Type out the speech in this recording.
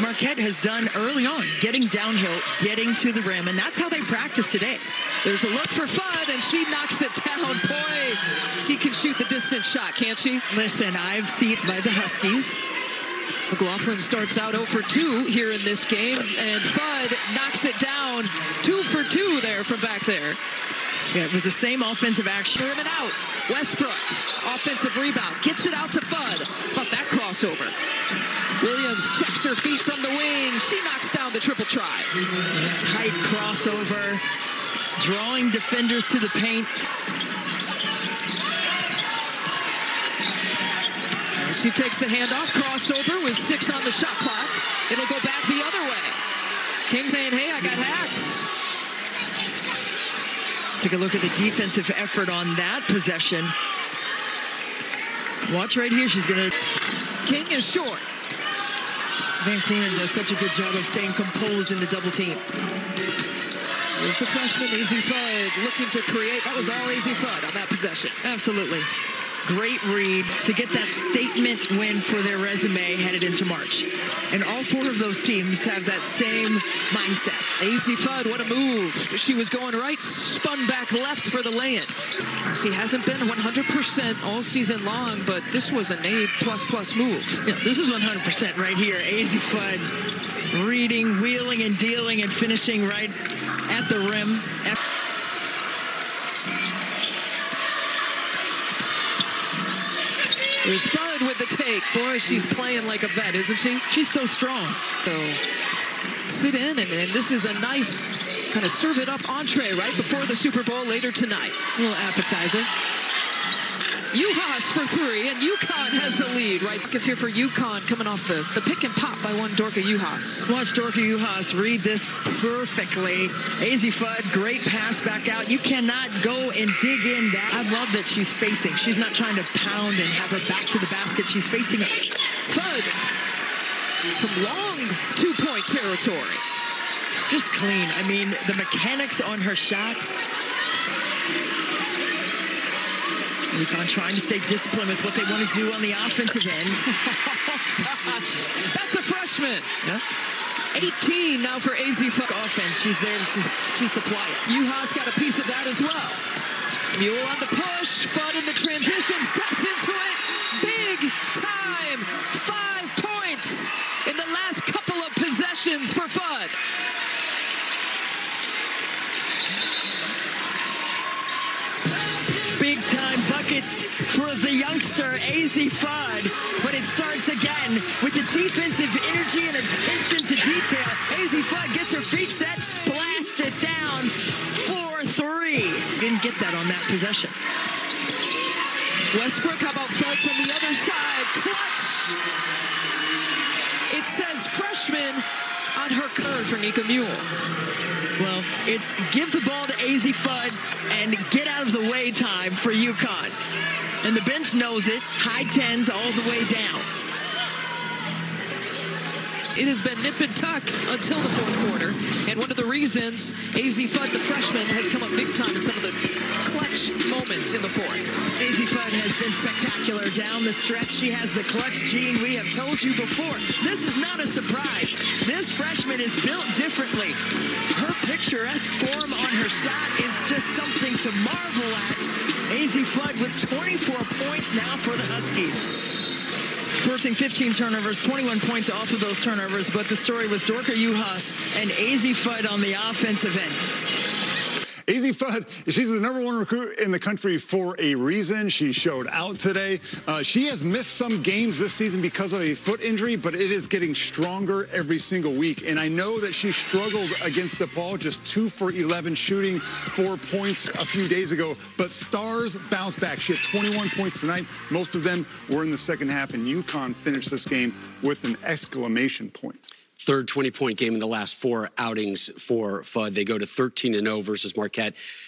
Marquette has done early on, getting downhill, getting to the rim, and that's how they practice today. There's a look for Fudd, and she knocks it down. Boy, she can shoot the distance shot, can't she? Listen, I've seen it by the Huskies. McLaughlin starts out 0 for 2 here in this game, and Fudd knocks it down 2 for 2 there from back there. Yeah, it was the same offensive action. Rim and out. Westbrook, offensive rebound, gets it out to Fudd. About that crossover. Williams checks her feet from the wing. She knocks down the triple try. A Tight crossover, drawing defenders to the paint. She takes the handoff, crossover with six on the shot clock. It'll go back the other way. King saying, hey, I got hats. Take a look at the defensive effort on that possession. Watch right here. She's going to. King is short. Van Croonen does such a good job of staying composed in the double team. The freshman, Azzi Fudd, looking to create. That was all Azzi Fudd on that possession. Absolutely. Great read to get that statement win for their resume headed into March. And all four of those teams have that same mindset. Azzi Fudd, what a move. She was going right, spun back left for the lay-in. She hasn't been 100% all season long, but this was an A++ plus move. Yeah, this is 100% right here. Azzi Fudd reading, wheeling, and dealing, and finishing right at the rim. Fudd with the take. Boy, she's playing like a vet, isn't she? She's so strong. So sit in, and, and this is a nice kind of serve it up entree right before the Super Bowl later tonight. A little appetizer. Juhász for three, and UConn has the lead. Right, is here for UConn coming off the, the pick and pop by one Dorka Juhász. Watch Dorka Juhász read this perfectly. Azzi Fudd, great pass back out. You cannot go and dig in that. I love that she's facing. She's not trying to pound and have her back to the basket. She's facing it. Fudd from long two-point territory. Just clean. I mean, the mechanics on her shot UConn trying to stay disciplined with what they want to do on the offensive end. Gosh, that's a freshman. Yeah. 18 now for Azzi Fudd. Offense, she's there to, to supply it. Juhász got a piece of that as well. Mühl on the push, Fudd in the transition, steps into it. Big time. Five points in the last couple of possessions for Fudd. Buckets for the youngster, Azzi Fudd. But it starts again with the defensive energy and attention to detail. Azzi Fudd gets her feet set, splashed it down for three. Didn't get that on that possession. Westbrook, how about Fudd from the other side? Clutch! It says freshman on her curve for Nika Mühl. Well, it's give the ball to Azzi Fudd and get out of the way time for UConn. And the bench knows it. High tens all the way down. It has been nip and tuck until the fourth quarter. And one of the reasons Azzi Fudd, the freshman, has come up big time in some of the clutch moments in the fourth. Azzi Fudd has been spectacular stretch. She has the clutch gene we have told you before. This is not a surprise. This freshman is built differently. Her picturesque form on her shot is just something to marvel at. Azzi Fudd with 24 points now for the Huskies forcing 15 turnovers, 21 points off of those turnovers. But the story was Dorka Juhász and Azzi Fudd on the offensive end. Azzi Fudd, she's the number one recruit in the country for a reason. She showed out today. Uh, she has missed some games this season because of a foot injury, but it is getting stronger every single week. And I know that she struggled against DePaul, just two for 11 shooting, four points a few days ago. But Stars bounced back. She had 21 points tonight. Most of them were in the second half, and UConn finished this game with an exclamation point third 20 point game in the last four outings for Fudd. They go to 13 and 0 versus Marquette.